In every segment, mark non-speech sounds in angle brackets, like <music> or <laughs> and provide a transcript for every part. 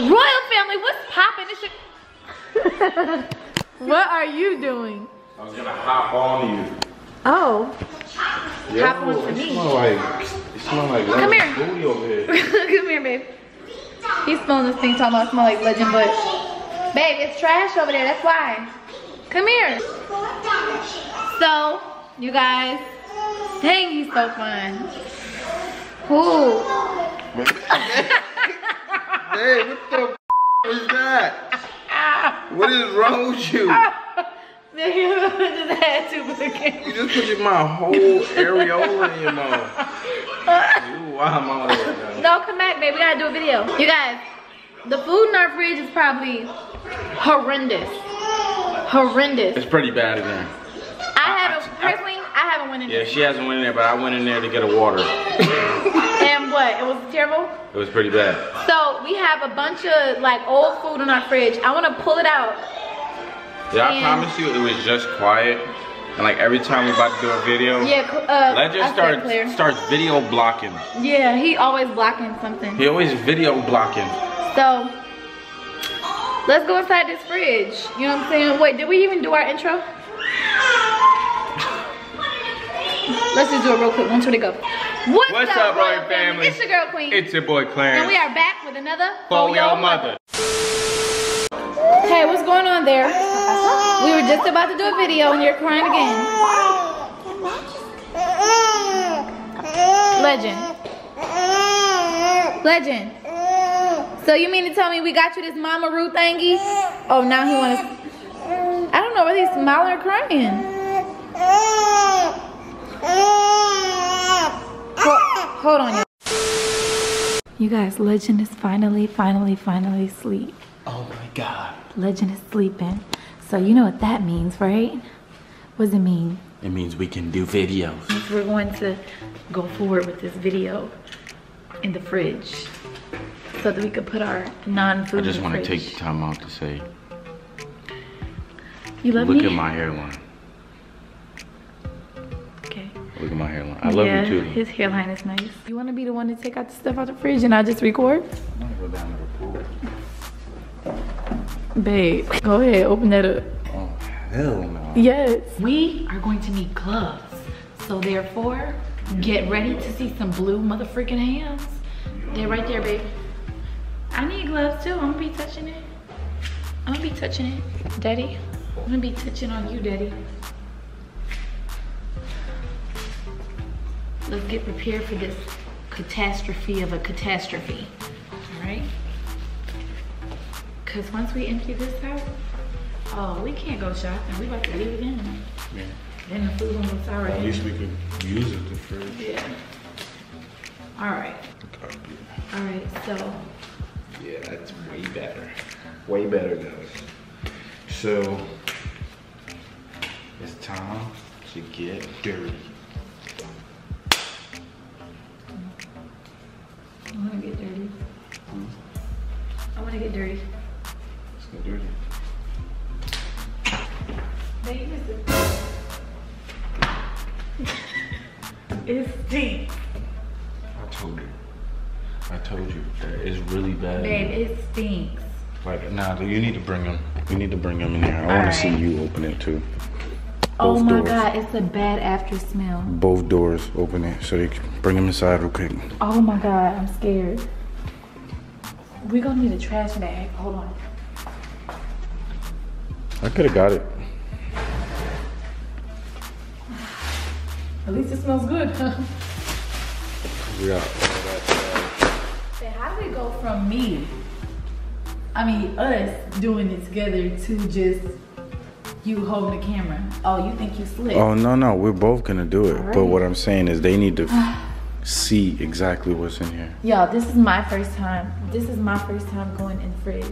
Royal family, what's popping? This shit. what are you doing? I was gonna hop on you. Oh, Yo, Hop on to it me. Smell like, it smell like Come here. booty over here. <laughs> come here, babe. He's smelling this thing talking about smell like legend, but babe, it's trash over there. That's why. Come here. So, you guys, dang, he's so fun. Ooh. <laughs> Hey, what the is that? What is wrong with you? <laughs> just had to again. You just put my whole areola in your mouth. You wild mama right. No, come back, babe. We gotta do a video. You guys, the food in our fridge is probably horrendous. Horrendous. It's pretty bad in there. I haven't, personally, I haven't went in Yeah, there. she hasn't went in there, but I went in there to get a water. <laughs> And what? It was terrible? It was pretty bad. So we have a bunch of like old food in our fridge. I wanna pull it out. Yeah, I promise you, it was just quiet. And like every time we're about to do a video, Yeah, cl- uh, Legend starts clear. starts video blocking. Yeah, he always blocking something. He always video blocking. So let's go inside this fridge. You know what I'm saying? Wait, did we even do our intro? <laughs> Let's just do it real quick. One, two, three, go. What's, What's up, Royal family? It's your girl Queen. It's your boy Clarence. and we are back with another For your mother. Hey, what's going on there? We were just about to do a video and you're crying again. Legend. Legend. So you mean to tell me we got you this MamaRoo thingy? Oh, now he wants. I don't know whether he's smiling or crying. Ho- hold on, you. You guys, Legend is finally, finally, finally asleep. Oh my god. Legend is sleeping. So you know what that means, right? What does it mean? It means we can do videos. We're going to go forward with this video in the fridge so that we could put our non-food I just want to take the time out to say, You love look me? at my hairline. Okay. Look at my hairline. I love yeah, you too. his hairline is nice. You want to be the one to take out the stuff out the fridge and I just record? I'm gonna go down to the pool. Babe, go ahead, open that up. Oh hell no. Yes. We are going to need gloves. So therefore, get ready to see some blue motherfucking hands. They're right there, babe. I need gloves too. I'm gonna be touching it. I'm gonna be touching it, daddy. I'm gonna be touching on you, daddy. Let's get prepared for this catastrophe of a catastrophe. All right? Cause once we empty this out, oh, we can't go shopping. We about to leave again. Yeah. Then the food sour At least we could use it the fridge. Yeah. All right. All right. So Yeah, that's way better. Way better, guys. So, it's time to get dirty. Get dirty. Let's get dirty. Babe, it stinks. I told you. I told you. that It's really bad. Babe, it stinks. Like, nah, you need to bring them. You need to bring them in here. I want to see you open it too. Oh my doors. god, it's a bad after smell. Both doors open it so they can bring them inside real quick. Oh my god, I'm scared. We're gonna need a trash bag. Hold on. I could have got it. At least it smells good. <laughs> We got Say, how do we go from me, I mean us doing it together to just you holding the camera? Oh, you think you slick? Oh no no, we're both gonna do it. But what I'm saying is they need to <sighs> see exactly what's in here. Y'all, this is my first time. This is my first time going in the fridge.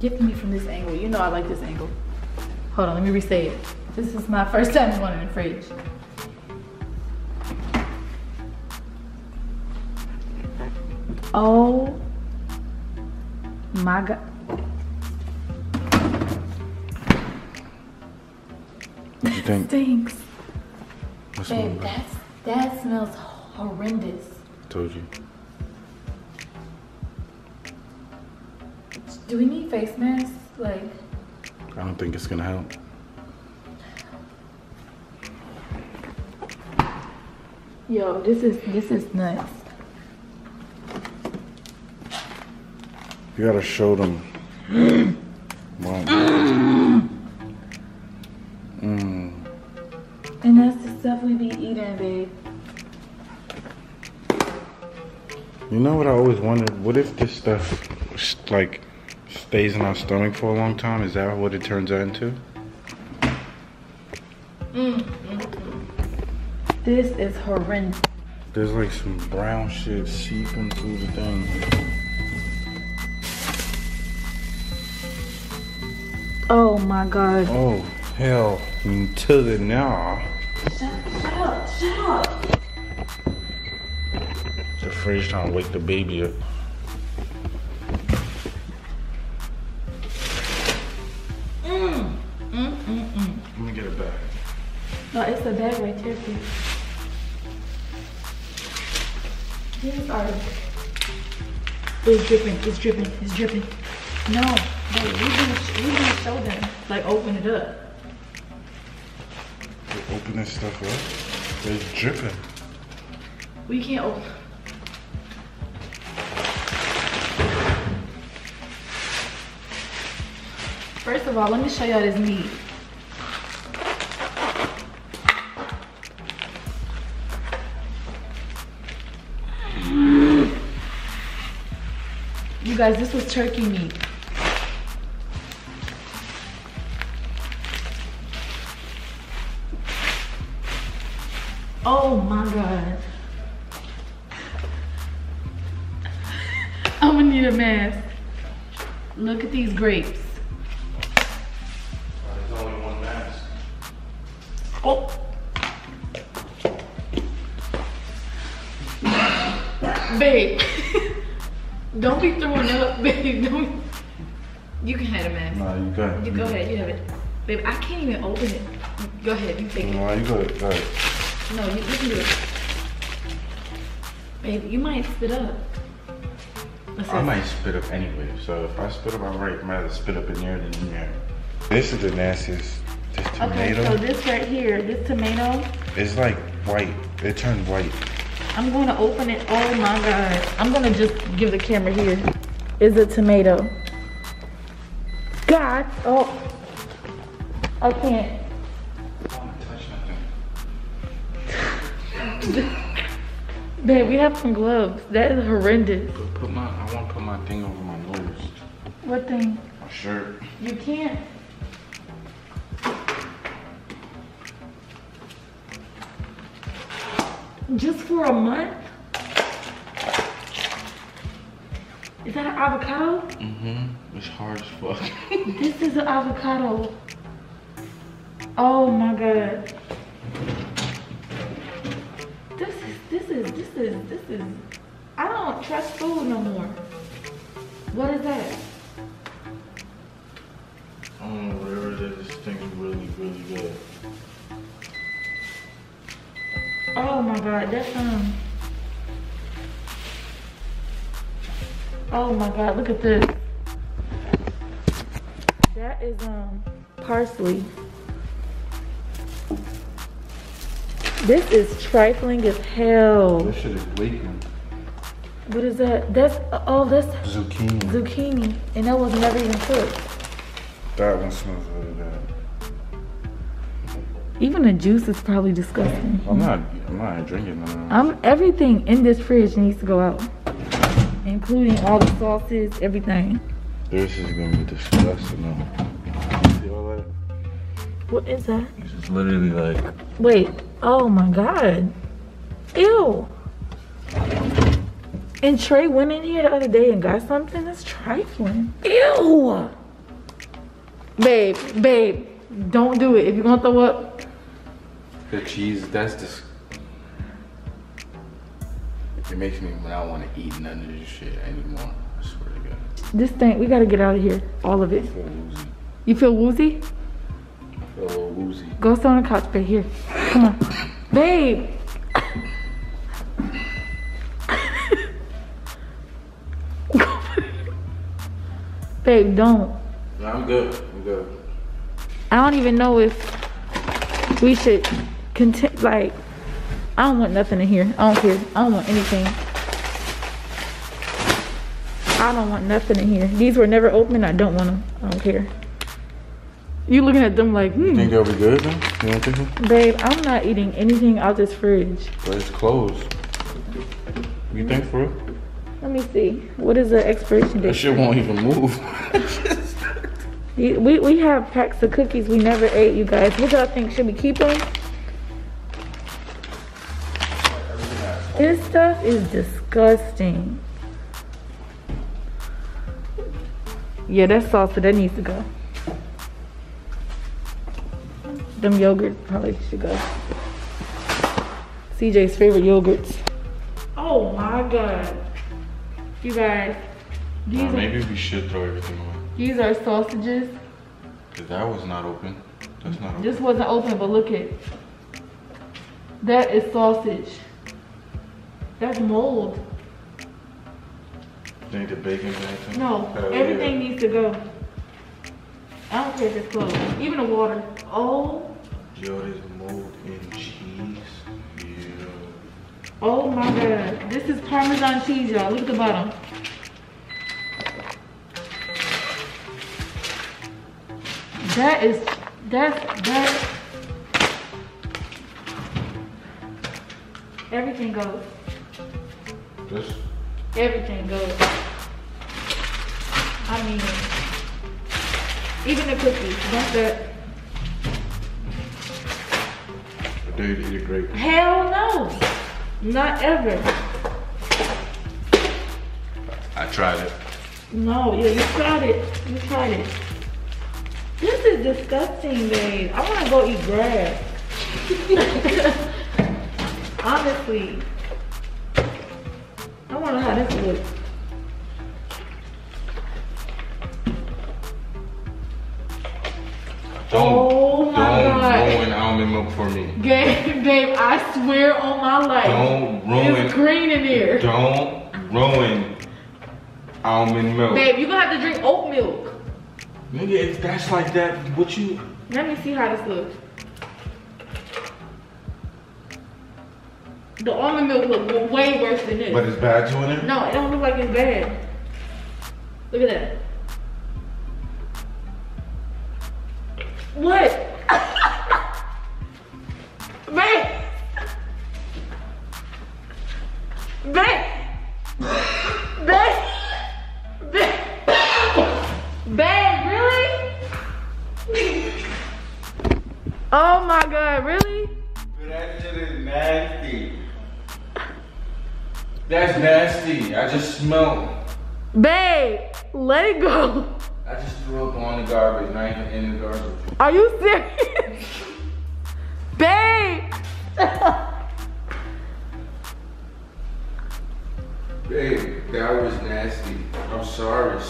Get me from this angle. You know I like this angle. Hold on, let me re-say it. This is my first time going in the fridge. Oh my god. What you think? Stinks. What's Babe, that's, that smells horrendous. Told you. Do we need face masks? Like, I don't think it's gonna help. yo, this is this is nuts. You gotta show them. <clears throat> Wow. Mm. And that's stuff we be eating, babe. You know what I always wondered? What if this stuff like stays in our stomach for a long time? Is that what it turns out into? Mm, mm, mm. This is horrendous. There's like some brown shit seeping through the thing. Oh my god. Oh hell to the now. Shut, shut up, shut up. The fridge trying to wake the baby up. Mm, mm, mm, mm. Let me get it back. No, it's a bag right there, please. These are. It's dripping. It's dripping. It's dripping. No, babe, we didn't. We didn't show them. Like open it up. Open this stuff up. It's dripping. We can't open. First of all, let me show y'all this meat. You guys, this was turkey meat. Oh my god. <laughs> I'm gonna need a mask. Look at these grapes. There's only one mask. Oh. Babe. <laughs> Don't be throwing up, <laughs> babe. Don't. You can have a mask. Nah, you got. You go ahead, you have it. Babe, I can't even open it. Go ahead, you take it. Nah, you got it. No, you, you can do it. Babe, you might spit up. I might spit up anyway, so if I spit up, I'm right. Might have to spit up in there than in there. This is the nastiest. This tomato. Okay, so this right here, this tomato, it's like white. It turned white. I'm gonna open it. Oh my god. I'm gonna just give the camera here. Is a tomato. God. Oh. I can't. <laughs> Babe, we have some gloves. That is horrendous. Put, put my. I want to put my thing over my nose. What thing? My shirt. You can't. Just for a month? Is that an avocado? Mm-hmm. It's hard as fuck. <laughs> This is an avocado. Oh my god. This is this is I don't trust food no more. What is that? I don't know, whatever it is, this thing's really, really good. Oh my god, that's um Oh my god, look at this. That is um parsley. This is trifling as hell. This shit is leaking. What is that? That's oh that's Zucchini. zucchini. And that was never even cooked. That one smells really bad. Even the juice is probably disgusting. I'm not. I'm not drinking none that. Um everything in this fridge needs to go out. Including all the sauces, everything. This is gonna be disgusting. though. See all that? What is that? This is literally like. Wait. Oh my god. Ew. And Trey went in here the other day and got something that's trifling. Ew. Babe, babe, don't do it. If you're gonna throw up, The cheese, that's just. It makes me not want to eat none of this shit anymore. I swear to God. this thing, we gotta get out of here. All of it. I feel woozy. You feel woozy? A little woozy. Go sit on the couch, babe. Here. Come on. Babe. <laughs> Babe, don't. No, I'm good. I'm good. I don't even know if we should continue. Like, I don't want nothing in here. I don't care. I don't want anything. I don't want nothing in here. These were never open. I don't want them. I don't care. You looking at them like, hmm. Think they'll be good? You don't think so? Babe, I'm not eating anything out this fridge. But it's closed. You think for real? Let me see. What is the expiration date? That shit won't even move. <laughs> We, we we have packs of cookies we never ate, you guys. What y'all think? Should we keep them? This stuff is disgusting. Yeah, that's salsa. That needs to go. Them yogurt probably should go. CJ's favorite yogurts. Oh my god. You guys, these Nah, are, maybe we should throw everything away. these are sausages. Cause that was not open. That's not open. This wasn't open, but look at that is sausage. That's mold. Need the bacon's in it? No, Hell everything yeah. needs to go. I don't care if it's closed. Even the water. Oh, Yo, there's mold in cheese. Yeah. oh my god. This is Parmesan cheese, y'all. Look at the bottom. That is that's that. Everything goes. This Everything goes. I mean, even the cookies. Don't that. Dare you to eat a grape. Hell no. Not ever. I tried it. No, yeah, you tried it. You tried it. This is disgusting, babe. I want to go eat grass. <laughs> Honestly. I want to know how this looks. Don't, Oh milk for me. Babe, babe, I swear on my life. Don't ruin. It's green in here. Don't ruin almond milk. Babe, you're gonna have to drink oat milk. Nigga, if that's like that, what you? Let me see how this looks. The almond milk look w- way worse than this. But it's bad to it. no, it don't look like it's bad. Look at that. What? Babe! Babe! Babe! Babe! Babe, really? Oh my god, really? That shit is nasty. That's nasty. I just smelled. Babe, let it go. I just threw up on the garbage, not even in the garbage. Are you serious?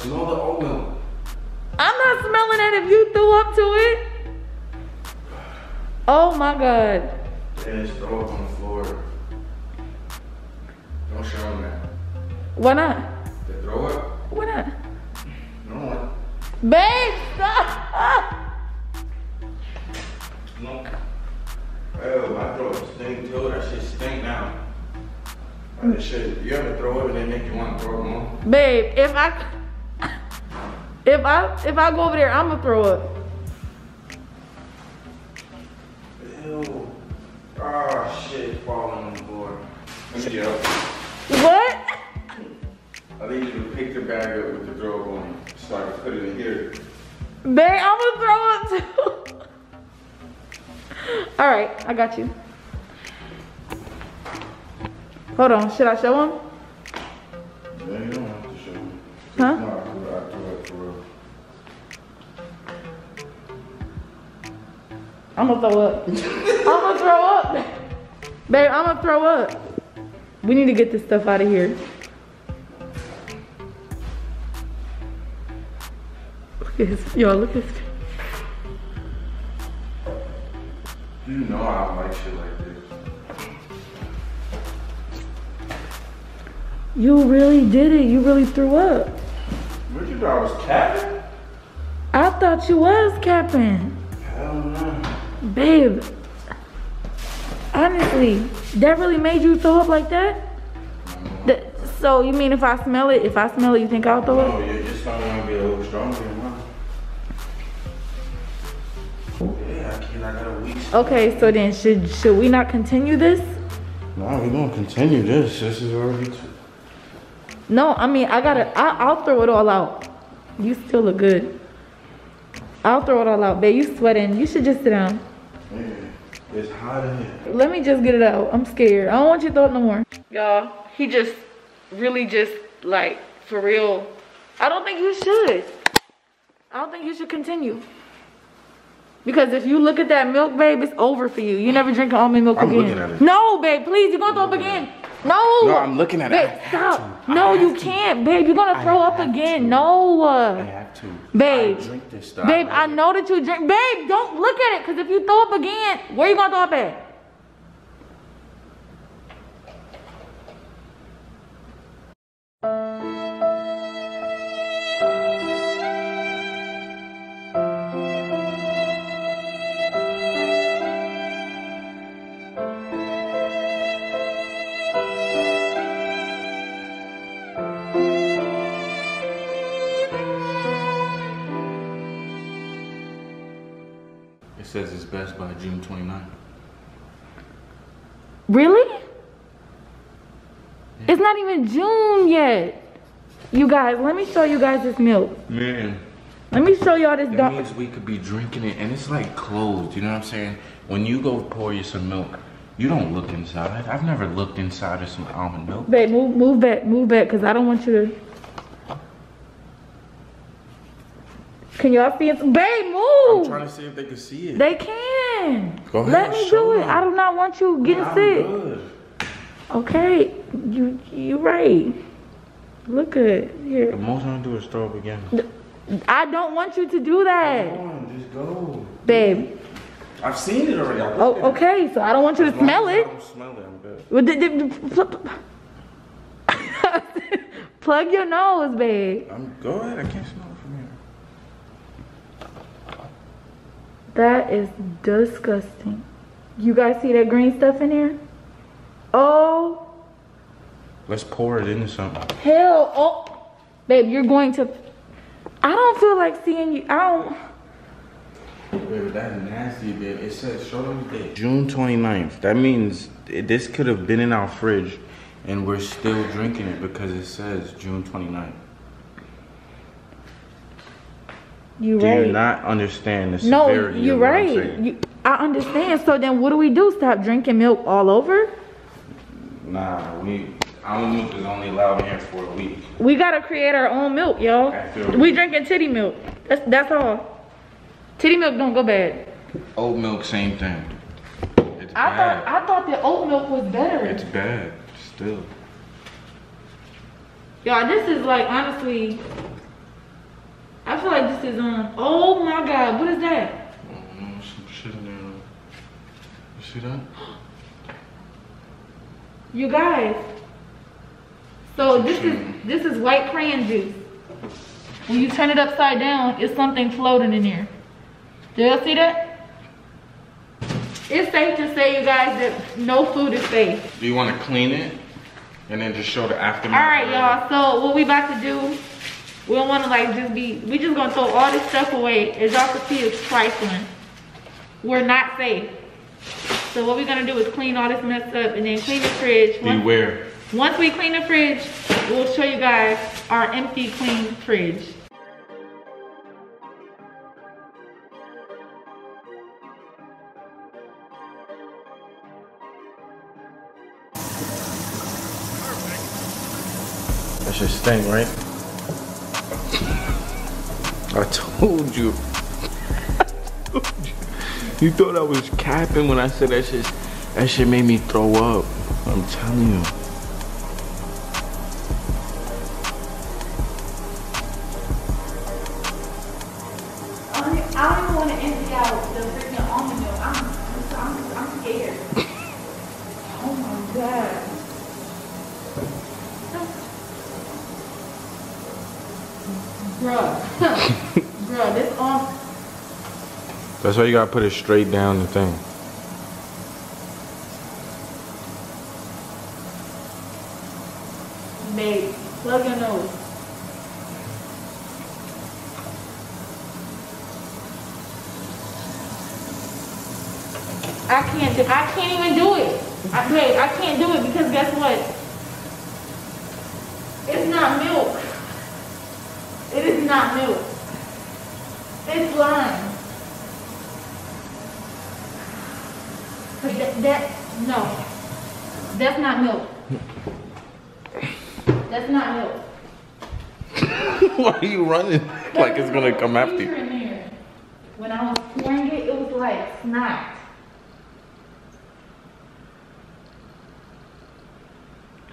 Smell the. I'm not smelling it if you threw up to it. Oh my god. Just throw up on the floor. Don't show them that. Why not? They throw up? Why not? No. Babe, stop! No. Oh, my throat stink too. That shit stink now. That shit, you ever throw up and they make you want to throw up more? Babe, if I if I if I go over there, I'm gonna throw up. Ew. Oh shit, falling on the floor. Let me get up. What? I need you to pick the bag up with the throw up on it so I can put it in here. Babe, I'm gonna throw up too. All right, I got you. Hold on, should I show him? Yeah, you don't have to show me. Huh? I'm gonna throw up. I'm gonna throw up. Babe, I'm gonna throw up. We need to get this stuff out of here. Look at his, yo, look at his. You know I don't like shit like this. You really did it. You really threw up. What you thought I was capping? I thought you was capping. Hell no. Babe, honestly, that really made you throw up like that? That- so you mean if I smell it, if I smell it, you think I'll throw No, up? your, your stomach might be a little stronger. Yeah, I kid, I got a weak stomach. Okay, so then should should we not continue this? No, we're gonna continue this. This is already too. No, I mean I gotta. I, I'll throw it all out. You still look good. I'll throw it all out, babe. You sweating? You should just sit down. Man, it's hot in here. Let me just get it out. I'm scared. I don't want you to throw it no more. Y'all, he just really just like for real. I don't think you should. I don't think you should continue. Because if you look at that milk, babe, it's over for you. You never drink almond milk I'm again. looking at it. No, babe, please, you're gonna throw up again. No. No, I'm looking at it. babe, I Stop. to. I No, you to. can't, babe. You're gonna throw up again. to. No. I uh, have to. Babe. I drink this stuff. Babe, I it. know that you drink. Babe, don't look at it, cause if you throw up again, where you gonna throw up at? June 29th. Really? It's not even June yet. You guys, let me show you guys this milk. Man, Let me show y'all this that means we could be drinking it, and it's like closed. You know what I'm saying? When you go pour you some milk, you don't look inside. I've never looked inside of some almond milk. Babe, move, move back, move back, cause I don't want you to. Can y'all see it? Babe, move! I'm trying to see if they can see it. They can. Go ahead, Let me do it. them. I do not want you getting I'm sick. good. Okay, you you right. Look good The most I'm gonna do is throw up again. I don't want you to do that, Come on, just go. babe. I've seen it already. Oh, it. okay. So I don't want you to As long smell as I it. don't smell it, I'm good. Well, d- d- <laughs> Plug your nose, babe. I'm go ahead. I can't smell it from here. That is disgusting. You guys see that green stuff in there? Oh, Let's pour it into something. hell. Oh, babe, you're going to. I don't feel like seeing you. I don't. Baby, that's nasty, babe. It says show them the date. June 29th. That means this could have been in our fridge and we're still drinking it because it says June 29th. You Do right. you not understand the no, severity you're of right. You, I understand. So then, what do we do? Stop drinking milk all over? Nah, we almond milk is only allowed here for a week. We gotta create our own milk, y'all. We drinking titty milk. That's that's all. Titty milk don't go bad. Oat milk, same thing. It's I bad. thought I thought the oat milk was better. It's bad, still. Y'all, this is like honestly. I feel like this is um. Oh my God, what is that? Oh, some shit in there. You see that? <gasps> You guys. So this is this is white crayon juice. When you turn it upside down, it's something floating in here. Do y'all see that? It's safe to say, you guys, that no food is safe. Do you want to clean it and then just show the aftermath? All right, y'all. So what we about to do? We don't want to like just be. We just gonna throw all this stuff away. As y'all can see, it's trifling. We're not safe. So what we're gonna do is clean all this mess up and then clean the fridge. Once, Beware. once we clean the fridge, we'll show you guys our empty, clean fridge. That's your sting, right? I told you. You. You thought I was capping when I said that shit. That shit made me throw up. I'm telling you. I don't, even want to empty out the freaking almond milk. I'm, I'm, I'm scared. oh my god. Bruh. <laughs> Bruh, this on. That's why you gotta put it straight down the thing. Babe, plug your nose. I can't do, I can't even do it. I, babe, I can't do it because guess what? It's not milk. It is not milk. It's lime. But that, that, no. That's not milk. That's not milk. <laughs> why are you running? <laughs> like it's gonna come after you. When I was pouring it, it was like snot.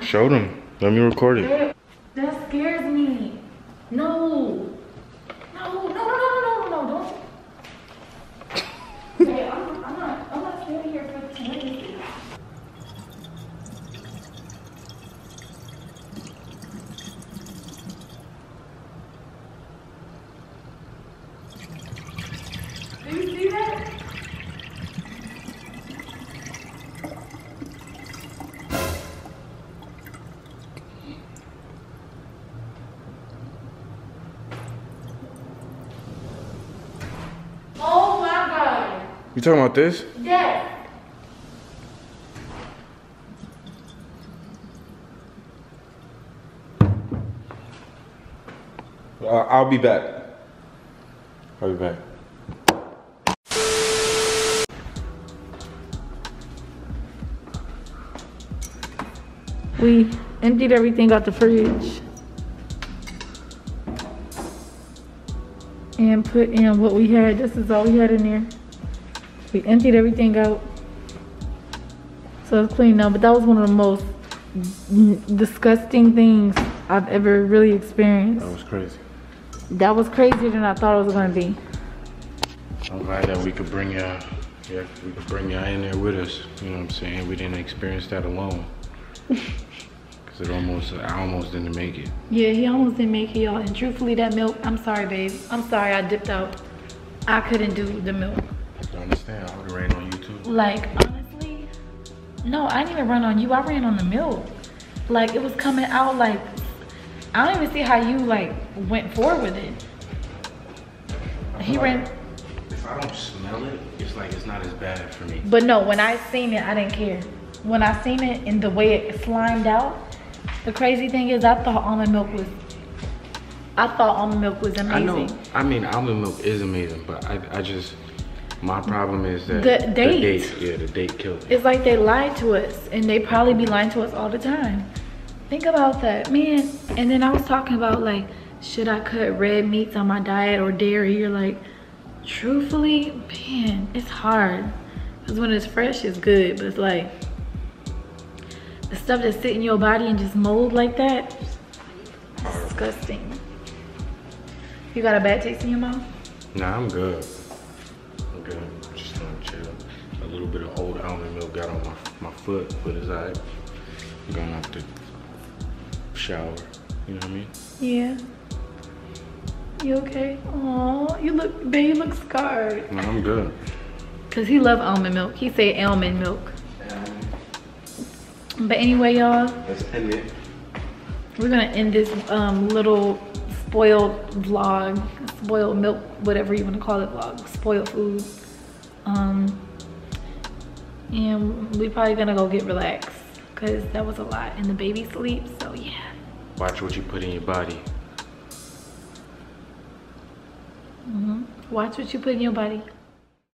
Show them. Let me record it. That, that scares me. No. No, no, no, no, no, no, no, don't. Hey, I'm, I'm not, I'm not standing here for the witnesses. Do you see that? Oh my god. You talking about this? Yeah. Uh, I'll be back. I'll be back. We emptied everything out the fridge. And put in what we had. This is all we had in there. We emptied everything out. So it's clean now, but that was one of the most disgusting things I've ever really experienced. That was crazy. That was crazier than I thought it was gonna be. I'm glad that we could bring y'all, yeah, we could bring y'all in there with us. You know what I'm saying? We didn't experience that alone. <laughs> Cause it almost, I almost didn't make it. Yeah, he almost didn't make it, y'all. And truthfully, that milk, I'm sorry, babe. I'm sorry I dipped out. I couldn't do the milk. You understand? I would've ran on YouTube. Like, honestly, no, I didn't even run on you. I ran on the milk. Like, it was coming out like, I don't even see how you, like, went forward with it. He ran, If I don't smell it, it's like it's not as bad for me. but no, when I seen it, I didn't care. When I seen it and the way it slimed out, the crazy thing is I thought almond milk was, I thought almond milk was amazing. I know. I mean, almond milk is amazing, but I, I just, my problem is that The date. date, yeah, the date killed me. It's like they lied to us, and they probably be lying to us all the time. Think about that, man. And then I was talking about like, should I cut red meats on my diet or dairy? You're like, truthfully, man, it's hard. Cause when it's fresh, it's good, but it's like the stuff that's sitting in your body and just mold like that, disgusting. You got a bad taste in your mouth? Nah, I'm good. Little bit of old almond milk got on my, my foot, but it's alright. I'm gonna have to shower. You know what I mean? Yeah. You okay? Aw, you look, babe, you look scarred. No, I'm good. Cause he love almond milk. He say almond milk. But anyway, y'all, Let's end it. we're gonna end this um, little spoiled vlog, spoiled milk, whatever you wanna call it vlog, spoiled food. And we're probably gonna go get relaxed cause that was a lot and the baby sleeps, so yeah. Watch what you put in your body. Mhm. Watch what you put in your body.